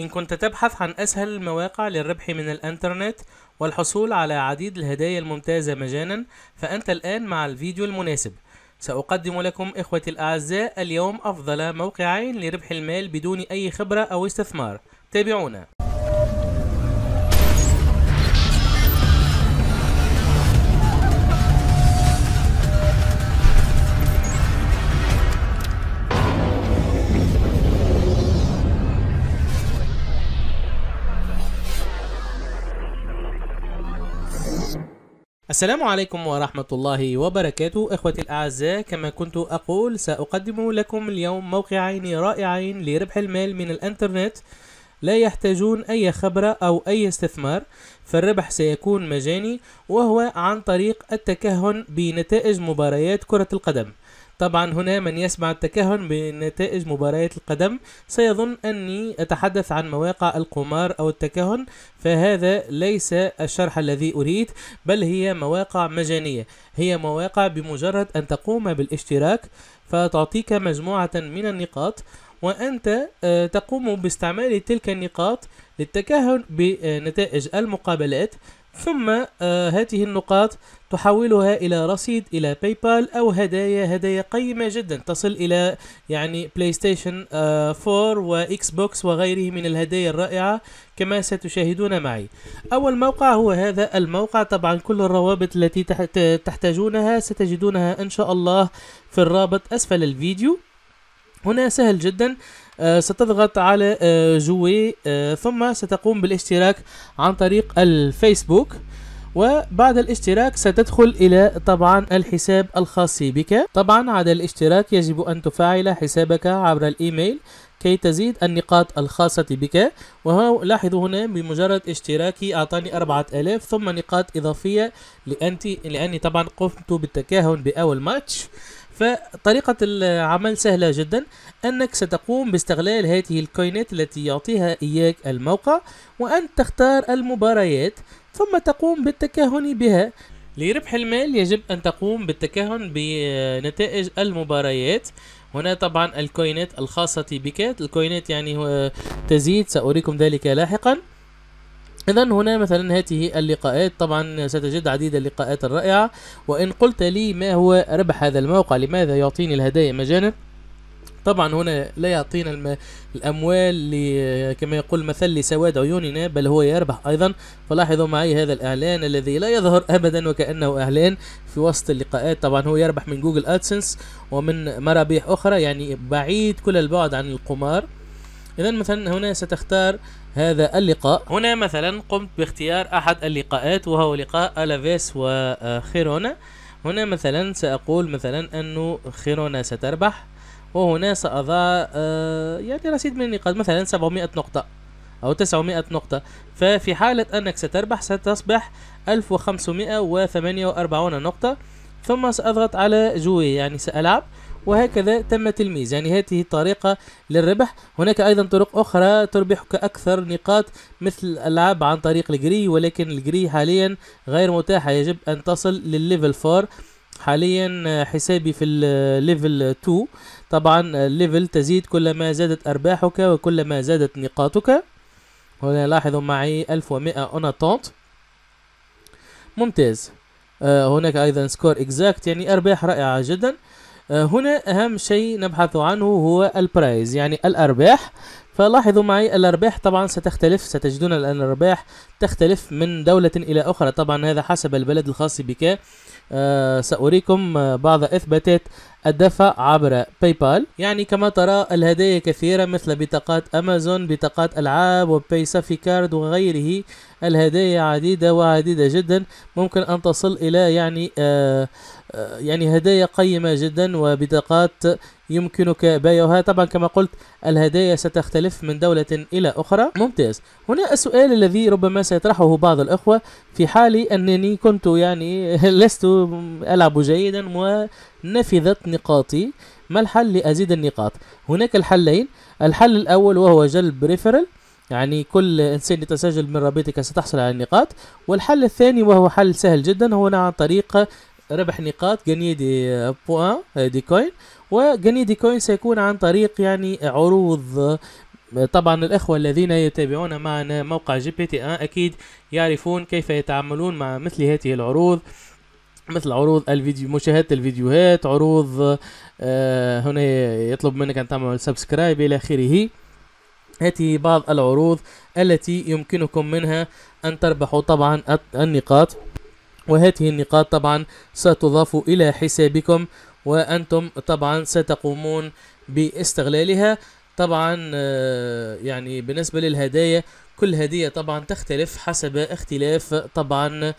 إن كنت تبحث عن أسهل المواقع للربح من الإنترنت والحصول على عديد الهدايا الممتازة مجانا فأنت الآن مع الفيديو المناسب. سأقدم لكم إخوتي الأعزاء اليوم أفضل موقعين لربح المال بدون أي خبرة أو استثمار. تابعونا. السلام عليكم ورحمة الله وبركاته إخوتي الأعزاء. كما كنت أقول سأقدم لكم اليوم موقعين رائعين لربح المال من الإنترنت. لا يحتاجون أي خبرة أو أي استثمار فالربح سيكون مجاني وهو عن طريق التكهن بنتائج مباريات كرة القدم. طبعا هنا من يسمع التكهن بنتائج مباريات القدم سيظن أني أتحدث عن مواقع القمار أو التكهن فهذا ليس الشرح الذي أريد بل هي مواقع مجانية. هي مواقع بمجرد أن تقوم بالاشتراك فتعطيك مجموعة من النقاط وأنت آه، تقوم باستعمال تلك النقاط للتكهن بنتائج المقابلات. ثم آه هذه النقاط تحولها إلى رصيد إلى PayPal أو هدايا هدايا قيمة جدا. تصل إلى يعني PlayStation آه 4 و Xbox وغيره من الهدايا الرائعة كما ستشاهدون معي. أول موقع هو هذا الموقع. طبعا كل الروابط التي تحتاجونها ستجدونها إن شاء الله في الرابط أسفل الفيديو. هنا سهل جدا. آه، ستضغط على آه، جوي آه، ثم ستقوم بالاشتراك عن طريق الفيسبوك. وبعد الاشتراك ستدخل إلى طبعا الحساب الخاص بك. طبعا على الاشتراك يجب أن تفعل حسابك عبر الإيميل كي تزيد النقاط الخاصة بك. وهو لاحظوا هنا بمجرد اشتراكي أعطاني 4000 ثم نقاط إضافية لأنتي لأني طبعا قمت بالتكهن بأول ماتش. فطريقة العمل سهلة جدا. أنك ستقوم باستغلال هذه الكوينات التي يعطيها إياك الموقع وأن تختار المباريات ثم تقوم بالتكهن بها. لربح المال يجب أن تقوم بالتكهن بنتائج المباريات. هنا طبعا الكوينات الخاصة بك. الكوينات يعني تزيد سأريكم ذلك لاحقا. إذا هنا مثلا هذه اللقاءات طبعا ستجد عديد اللقاءات الرائعة. وإن قلت لي ما هو ربح هذا الموقع لماذا يعطيني الهدايا مجانا؟ طبعا هنا لا يعطينا الم... الأموال كما يقول مثل لسواد عيوننا بل هو يربح أيضا. فلاحظوا معي هذا الإعلان الذي لا يظهر ابدا وكأنه إعلان في وسط اللقاءات. طبعا هو يربح من جوجل آدسنس ومن مرابيح أخرى يعني بعيد كل البعد عن القمار. اذا مثلا هنا ستختار هذا اللقاء. هنا مثلا قمت باختيار أحد اللقاءات وهو لقاء ألافيس وخيرونا هنا مثلا سأقول مثلا انه خيرونا ستربح وهنا سأضع آه، يعني رصيد من النقاط مثلا 700 نقطة أو 900 نقطة. ففي حالة أنك ستربح ستصبح 1548 نقطة. ثم سأضغط على jouer يعني سألعب. وهكذا تم تلميذ. يعني هذه الطريقة للربح. هناك أيضا طرق أخرى تربحك أكثر نقاط مثل الألعاب عن طريق الجري ولكن الجري حاليا غير متاحة يجب أن تصل للل level 4 حاليا حسابي في ال level 2 طبعا ال level تزيد كلما زادت أرباحك وكلما زادت نقاطك. هنا لاحظوا معي 1100 en attente ممتاز. آه هناك أيضا score exact يعني أرباح رائعة جدا. هنا أهم شيء نبحث عنه هو ال prize يعني الأرباح. فلاحظوا معي الأرباح طبعا ستختلف ستجدون أن الأرباح تختلف من دولة إلى أخرى. طبعا هذا حسب البلد الخاص بك. آه سأريكم بعض إثباتات الدفع عبر PayPal يعني كما ترى الهدايا كثيرة مثل بطاقات أمازون بطاقات ألعاب و Paysafecard وغيره. الهدايا عديدة وعديدة جدا. ممكن أن تصل إلى يعني آه آه، يعني هدايا قيمة جدا وبطاقات يمكنك بيعها. طبعا كما قلت الهدايا ستختلف من دولة إلى أخرى. ممتاز. هنا السؤال الذي ربما سيطرحه بعض الأخوة في حال أنني كنت يعني لست ألعب جيدا ونفذت نقاطي. ما الحل لأزيد النقاط؟ هناك الحلين. الحل الأول وهو جلب referral يعني كل إنسان يتسجل من رابطك ستحصل على النقاط. والحل الثاني وهو حل سهل جدا هو عن طريق ربح نقاط gagner des points des coins. و gagner des coins سيكون عن طريق يعني عروض. طبعا الإخوة الذين يتابعون معنا موقع جي بي تي ان أكيد يعرفون كيف يتعاملون مع مثل هذه العروض مثل عروض الفيديو مشاهدة الفيديوهات عروض آه هنا يطلب منك أن تعمل سبسكرايب إلى آخره. هذه بعض العروض التي يمكنكم منها أن تربحوا طبعا النقاط. وهذه النقاط طبعا ستضاف إلى حسابكم وأنتم طبعا ستقومون باستغلالها. طبعا آه، يعني بالنسبة للهدايا كل هدية طبعا تختلف حسب اختلاف طبعا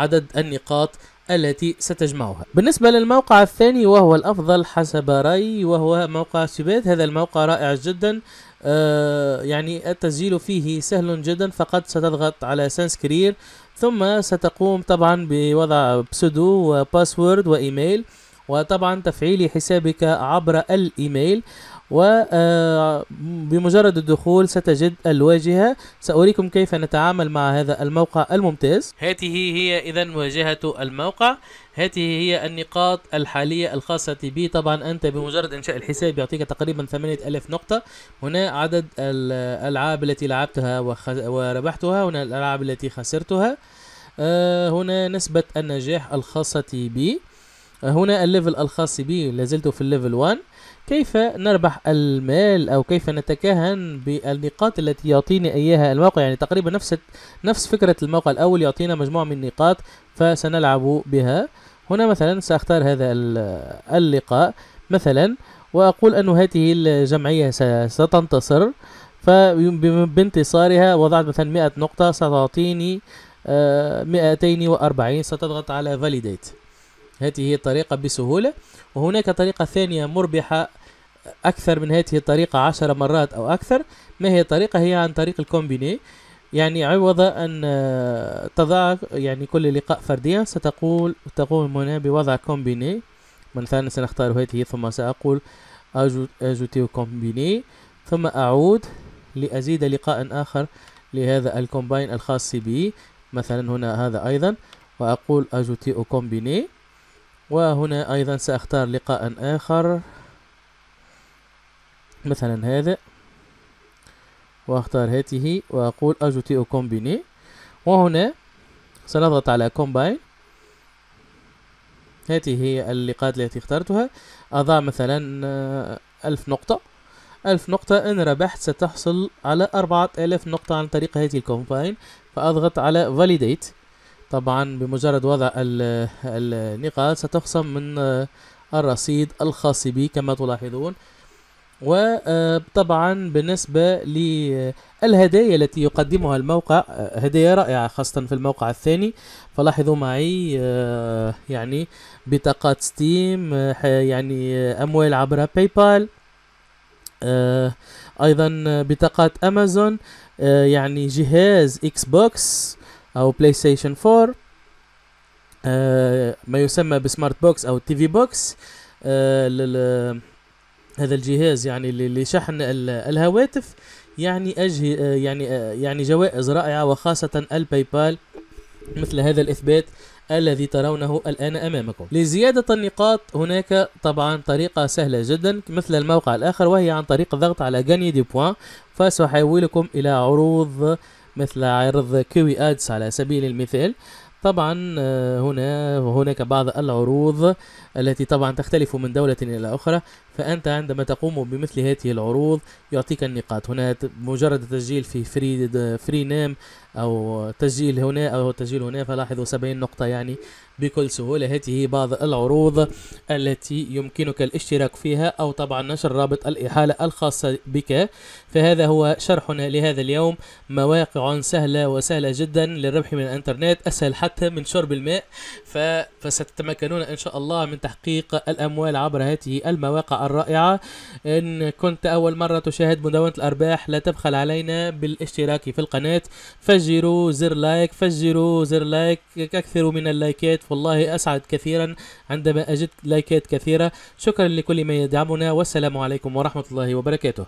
عدد النقاط التي ستجمعها. بالنسبة للموقع الثاني وهو الأفضل حسب رأيي وهو موقع سبات هذا الموقع رائع جدا آه يعني التسجيل فيه سهل جدا فقط ستضغط على سانسكرير ثم ستقوم طبعا بوضع بسودو وباسورد وإيميل وطبعا تفعيل حسابك عبر الإيميل. وبمجرد الدخول ستجد الواجهة. سأريكم كيف نتعامل مع هذا الموقع الممتاز. هذه هي إذا واجهة الموقع. هذه هي النقاط الحالية الخاصة بي. طبعا أنت بمجرد إنشاء الحساب يعطيك تقريبا 8000 نقطة. هنا عدد الألعاب التي لعبتها وربحتها. هنا الألعاب التي خسرتها. آه، هنا نسبة النجاح الخاصة بي. هنا ال level الخاص بي لازلت في ال level 1 كيف نربح المال أو كيف نتكهن بالنقاط التي يعطيني إياها الموقع؟ يعني تقريبا نفس نفس فكرة الموقع الأول يعطينا مجموعة من النقاط فسنلعب بها. هنا مثلا سأختار هذا اللقاء مثلا وأقول أن هذه الجمعية ستنتصر. فبانتصارها وضعت مثلا 100 نقطة ستعطيني 240 آه، ستضغط على فاليديت هذه هي الطريقة بسهولة وهناك طريقة ثانية مربحة أكثر من هذه الطريقة عشر مرات أو أكثر. ما هي الطريقة؟ هي عن طريق ال combiné. يعني عوض أن تضع يعني كل لقاء فرديا. ستقول تقوم هنا بوضع combiné. مثلا سنختار هذه ثم سأقول ajouter combiné. ثم أعود لأزيد لقاء آخر لهذا ال combiné الخاص بي. مثلا هنا هذا أيضا. وأقول ajouter combiné. وهنا أيضا سأختار لقاء آخر مثلا هذا. وأختار هذه وأقول ajouter au combiné وهنا سنضغط على combiné هذه هي اللقاءات التي اخترتها. أضع مثلا آه، ألف نقطة. ألف نقطة إن ربحت ستحصل على أربعة آلاف نقطة عن طريق هذه ال combiné فأضغط على valider. طبعا بمجرد وضع النقاط ستخصم من آه، الرصيد الخاص بي كما تلاحظون. وطبعا بالنسبة للهدايا التي يقدمها الموقع هدايا رائعة خاصة في الموقع الثاني. فلاحظوا معي يعني بطاقات Steam يعني أموال عبر PayPal أيضا بطاقات أمازون يعني جهاز Xbox أو PlayStation 4 ما يسمى ب smart box أو TV box هذا الجهاز يعني لشحن الهواتف يعني أجه يعني يعني جوائز رائعة وخاصة ال PayPal مثل هذا الإثبات الذي ترونه الآن أمامكم. لزيادة النقاط هناك طبعا طريقة سهلة جدا مثل الموقع الآخر وهي عن طريق الضغط على gagner des points فسيحولكم إلى عروض مثل عرض Kiwi Ads على سبيل المثال. طبعا آه، هنا هناك بعض العروض التي طبعا تختلف من دولة إلى أخرى. فأنت عندما تقوم بمثل هذه العروض يعطيك النقاط. هنا مجرد التسجيل في فري فري نيم أو تسجيل هنا أو تسجيل هنا فلاحظوا 70 نقطة يعني بكل سهولة. هذه بعض العروض التي يمكنك الاشتراك فيها أو طبعا نشر رابط الإحالة الخاصة بك. فهذا هو شرحنا لهذا اليوم. مواقع سهلة وسهلة جدا للربح من الإنترنت أسهل حتى من شرب الماء. فستتمكنون إن شاء الله من تحقيق الأموال عبر هذه المواقع الرائعة. إن كنت أول مرة تشاهد مدونة الأرباح لا تبخل علينا بالاشتراك في القناة. فجروا زر لايك فجروا زر like. أكثروا من اللايكات والله أسعد كثيرا عندما أجد لايكات كثيرة. شكرا لكل من يدعمنا والسلام عليكم ورحمة الله وبركاته.